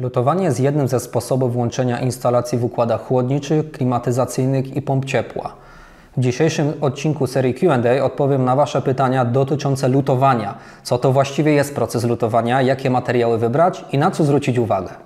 Lutowanie jest jednym ze sposobów łączenia instalacji w układach chłodniczych, klimatyzacyjnych i pomp ciepła. W dzisiejszym odcinku serii Q&A odpowiem na Wasze pytania dotyczące lutowania. Co to właściwie jest proces lutowania, jakie materiały wybrać i na co zwrócić uwagę.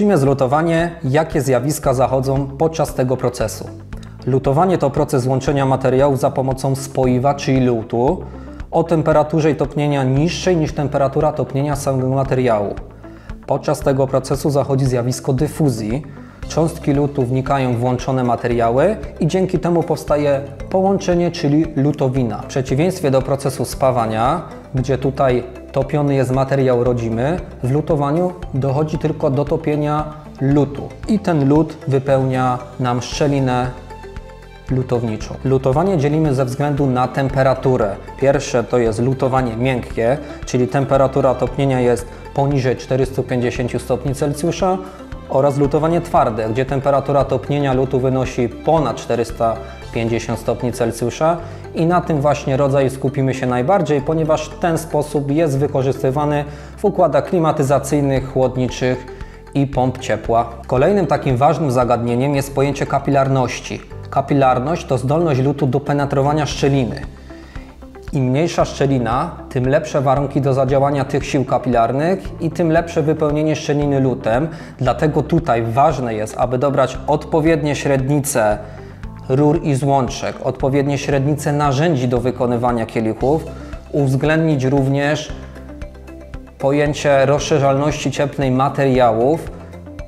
Czym jest lutowanie? Jakie zjawiska zachodzą podczas tego procesu? Lutowanie to proces łączenia materiałów za pomocą spoiwa, czyli lutu, o temperaturze i topnienia niższej niż temperatura topnienia samego materiału. Podczas tego procesu zachodzi zjawisko dyfuzji. Cząstki lutu wnikają w włączone materiały i dzięki temu powstaje połączenie, czyli lutowina. W przeciwieństwie do procesu spawania, gdzie tutaj topiony jest materiał rodzimy, w lutowaniu dochodzi tylko do topienia lutu i ten lut wypełnia nam szczelinę lutowniczą. Lutowanie dzielimy ze względu na temperaturę. Pierwsze to jest lutowanie miękkie, czyli temperatura topnienia jest poniżej 450 stopni Celsjusza oraz lutowanie twarde, gdzie temperatura topnienia lutu wynosi ponad 450 stopni Celsjusza i na tym właśnie rodzaju skupimy się najbardziej, ponieważ ten sposób jest wykorzystywany w układach klimatyzacyjnych, chłodniczych i pomp ciepła. Kolejnym takim ważnym zagadnieniem jest pojęcie kapilarności. Kapilarność to zdolność lutu do penetrowania szczeliny. Im mniejsza szczelina, tym lepsze warunki do zadziałania tych sił kapilarnych i tym lepsze wypełnienie szczeliny lutem. Dlatego tutaj ważne jest, aby dobrać odpowiednie średnice rur i złączek, odpowiednie średnice narzędzi do wykonywania kielichów, uwzględnić również pojęcie rozszerzalności cieplnej materiałów,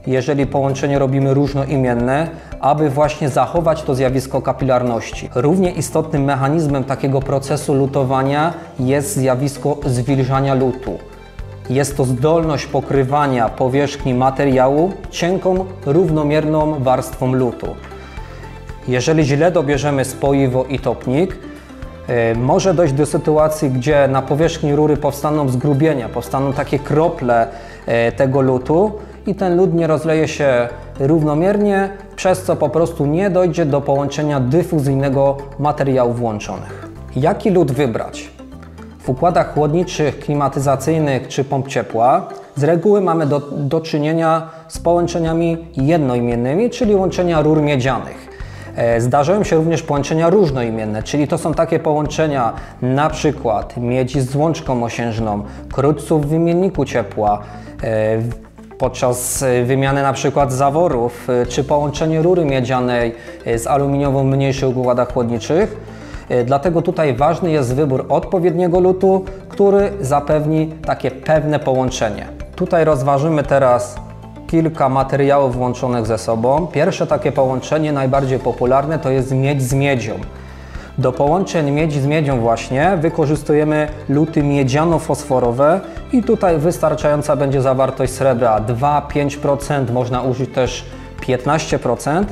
jeżeli połączenie robimy różnoimienne, aby właśnie zachować to zjawisko kapilarności. Równie istotnym mechanizmem takiego procesu lutowania jest zjawisko zwilżania lutu. Jest to zdolność pokrywania powierzchni materiału cienką, równomierną warstwą lutu. Jeżeli źle dobierzemy spoiwo i topnik, yy, może dojść do sytuacji, gdzie na powierzchni rury powstaną zgrubienia, powstaną takie krople yy, tego lutu i ten lód nie rozleje się równomiernie, przez co po prostu nie dojdzie do połączenia dyfuzyjnego materiałów włączonych. Jaki lód wybrać? W układach chłodniczych, klimatyzacyjnych czy pomp ciepła z reguły mamy do, do czynienia z połączeniami jednoimiennymi, czyli łączenia rur miedzianych. E, zdarzają się również połączenia różnoimienne, czyli to są takie połączenia na przykład miedzi z złączką osiężną, krótców w wymienniku ciepła, e, podczas e, wymiany na przykład zaworów, czy połączenie rury miedzianej z aluminiową w mniejszych układach chłodniczych. Dlatego tutaj ważny jest wybór odpowiedniego lutu, który zapewni takie pewne połączenie. Tutaj rozważymy teraz kilka materiałów włączonych ze sobą. Pierwsze takie połączenie, najbardziej popularne, to jest miedź z miedzią. Do połączeń miedzi z miedzią właśnie wykorzystujemy luty miedziano-fosforowe i tutaj wystarczająca będzie zawartość srebra 2-5%, można użyć też 15%.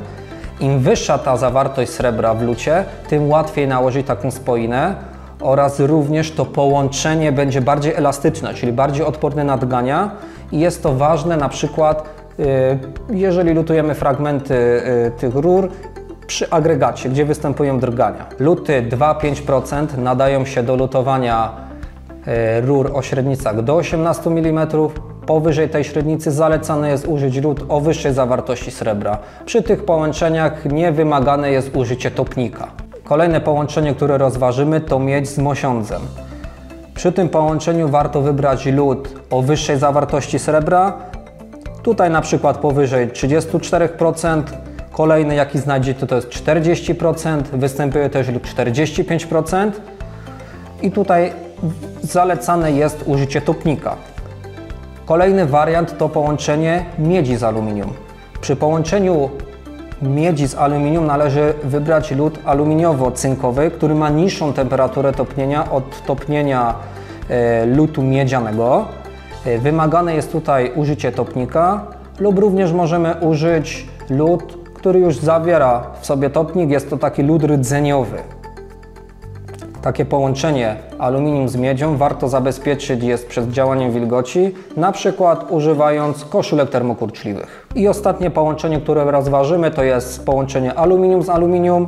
Im wyższa ta zawartość srebra w lucie, tym łatwiej nałożyć taką spoinę oraz również to połączenie będzie bardziej elastyczne, czyli bardziej odporne na drgania i jest to ważne na przykład y, jeżeli lutujemy fragmenty y, tych rur przy agregacie, gdzie występują drgania. Luty 2-5% nadają się do lutowania y, rur o średnicach do 18 mm. Powyżej tej średnicy zalecane jest użyć lut o wyższej zawartości srebra. Przy tych połączeniach nie wymagane jest użycie topnika. Kolejne połączenie, które rozważymy to miedź z mosiądzem. Przy tym połączeniu warto wybrać lód o wyższej zawartości srebra. Tutaj na przykład powyżej 34%. Kolejny jaki znajdziecie to jest 40%. Występuje też lód 45%. I tutaj zalecane jest użycie topnika. Kolejny wariant to połączenie miedzi z aluminium. Przy połączeniu miedzi z aluminium należy wybrać lód aluminiowo-cynkowy, który ma niższą temperaturę topnienia od topnienia e, lutu miedzianego. E, wymagane jest tutaj użycie topnika lub również możemy użyć lód, który już zawiera w sobie topnik. Jest to taki lód rdzeniowy. Takie połączenie aluminium z miedzią warto zabezpieczyć jest przed działaniem wilgoci, na przykład używając koszulek termokurczliwych. I ostatnie połączenie, które rozważymy, to jest połączenie aluminium z aluminium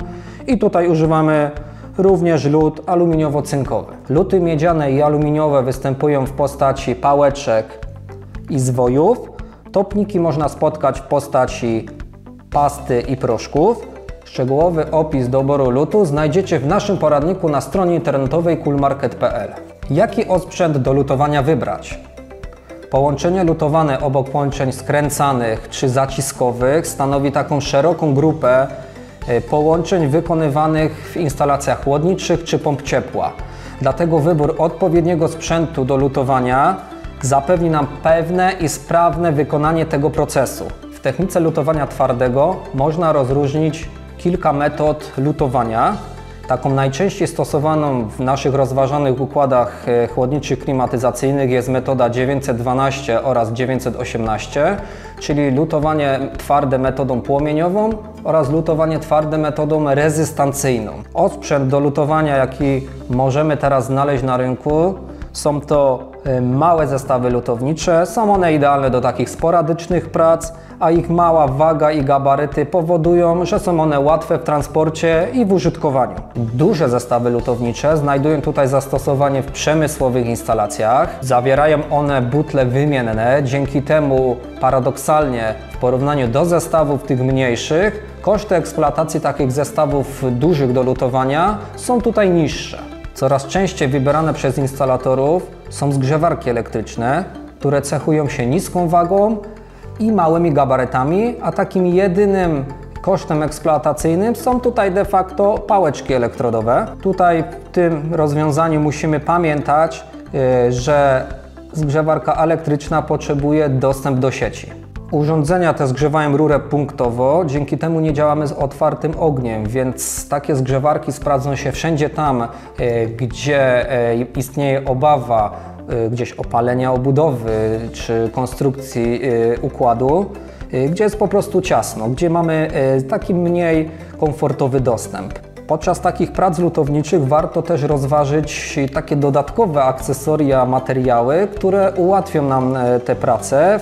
i tutaj używamy również lód aluminiowo-cynkowy. Luty miedziane i aluminiowe występują w postaci pałeczek i zwojów. Topniki można spotkać w postaci pasty i proszków. Szczegółowy opis doboru lutu znajdziecie w naszym poradniku na stronie internetowej coolmarket.pl. Jaki osprzęt do lutowania wybrać? Połączenie lutowane obok połączeń skręcanych czy zaciskowych stanowi taką szeroką grupę e, połączeń wykonywanych w instalacjach chłodniczych czy pomp ciepła. Dlatego wybór odpowiedniego sprzętu do lutowania zapewni nam pewne i sprawne wykonanie tego procesu. Technice lutowania twardego można rozróżnić kilka metod lutowania. Taką najczęściej stosowaną w naszych rozważanych układach e, chłodniczych klimatyzacyjnych jest metoda 912 oraz 918, czyli lutowanie twarde metodą płomieniową oraz lutowanie twarde metodą rezystancyjną. Osprzęt do lutowania, jaki możemy teraz znaleźć na rynku, są to e, małe zestawy lutownicze, są one idealne do takich sporadycznych prac, a ich mała waga i gabaryty powodują, że są one łatwe w transporcie i w użytkowaniu. Duże zestawy lutownicze znajdują tutaj zastosowanie w przemysłowych instalacjach. Zawierają one butle wymienne, dzięki temu paradoksalnie w porównaniu do zestawów tych mniejszych, koszty eksploatacji takich zestawów dużych do lutowania są tutaj niższe. Coraz częściej wybierane przez instalatorów są zgrzewarki elektryczne, które cechują się niską wagą i małymi gabarytami, a takim jedynym kosztem eksploatacyjnym są tutaj de facto pałeczki elektrodowe. Tutaj w tym rozwiązaniu musimy pamiętać, yy, że zgrzewarka elektryczna potrzebuje dostęp do sieci. Urządzenia te zgrzewają rurę punktowo, dzięki temu nie działamy z otwartym ogniem, więc takie zgrzewarki sprawdzą się wszędzie tam, yy, gdzie yy, istnieje obawa Y, gdzieś opalenia obudowy czy konstrukcji y, układu, y, gdzie jest po prostu ciasno, gdzie mamy taki mniej komfortowy dostęp. Podczas takich prac lutowniczych warto też rozważyć takie dodatkowe akcesoria, materiały, które ułatwią nam te prace.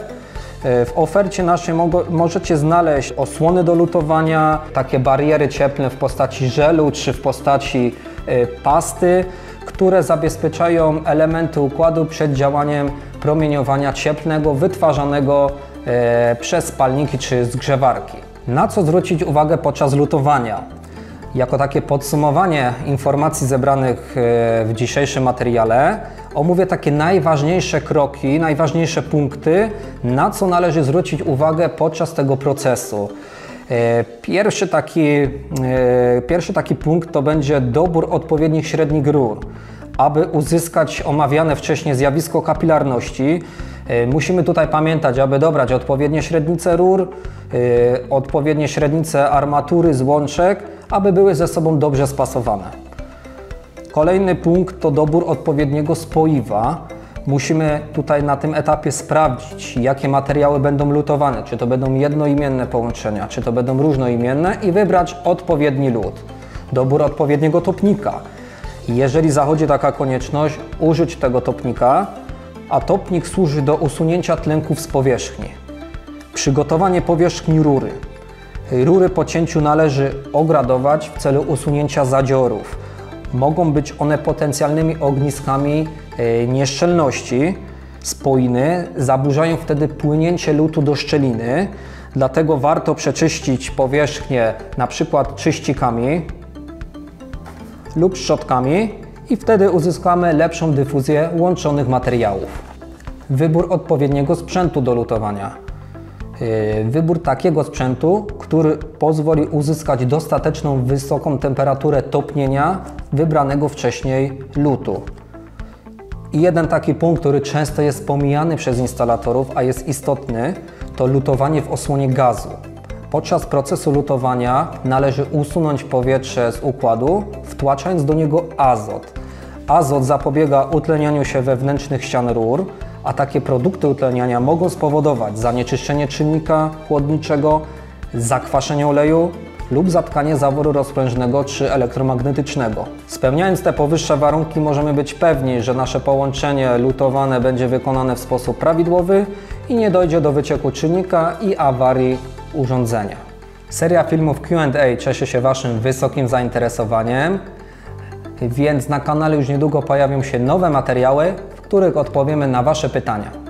W ofercie naszej możecie znaleźć osłony do lutowania, takie bariery cieplne w postaci żelu czy w postaci pasty które zabezpieczają elementy układu przed działaniem promieniowania cieplnego wytwarzanego e, przez spalniki czy zgrzewarki. Na co zwrócić uwagę podczas lutowania? Jako takie podsumowanie informacji zebranych e, w dzisiejszym materiale omówię takie najważniejsze kroki, najważniejsze punkty, na co należy zwrócić uwagę podczas tego procesu. E, pierwszy taki, e, pierwszy taki punkt to będzie dobór odpowiednich średnich rur. Aby uzyskać omawiane wcześniej zjawisko kapilarności, e, musimy tutaj pamiętać, aby dobrać odpowiednie średnice rur, odpowiednie średnice armatury, złączek, aby były ze sobą dobrze spasowane. Kolejny punkt to dobór odpowiedniego spoiwa. Musimy tutaj na tym etapie sprawdzić, jakie materiały będą lutowane, czy to będą jednoimienne połączenia, czy to będą różnoimienne i wybrać odpowiedni lód. Dobór odpowiedniego topnika. Jeżeli zachodzi taka konieczność, użyć tego topnika, a topnik służy do usunięcia tlenków z powierzchni. Przygotowanie powierzchni rury. Rury po cięciu należy ogradować w celu usunięcia zadziorów. Mogą być one potencjalnymi ogniskami E, nieszczelności spójny zaburzają wtedy płynięcie lutu do szczeliny, dlatego warto przeczyścić powierzchnię na przykład czyścikami lub szczotkami i wtedy uzyskamy lepszą dyfuzję łączonych materiałów. Wybór odpowiedniego sprzętu do lutowania. E, wybór takiego sprzętu, który pozwoli uzyskać dostateczną wysoką temperaturę topnienia wybranego wcześniej lutu. I jeden taki punkt, który często jest pomijany przez instalatorów, a jest istotny, to lutowanie w osłonie gazu. Podczas procesu lutowania należy usunąć powietrze z układu, wtłaczając do niego azot. Azot zapobiega utlenianiu się wewnętrznych ścian rur, a takie produkty utleniania mogą spowodować zanieczyszczenie czynnika chłodniczego, zakwaszenie oleju lub zatkanie zaworu rozprężnego czy elektromagnetycznego. Spełniając te powyższe warunki możemy być pewni, że nasze połączenie lutowane będzie wykonane w sposób prawidłowy i nie dojdzie do wycieku czynnika i awarii urządzenia. Seria filmów Q&A cieszy się Waszym wysokim zainteresowaniem, więc na kanale już niedługo pojawią się nowe materiały, w których odpowiemy na Wasze pytania.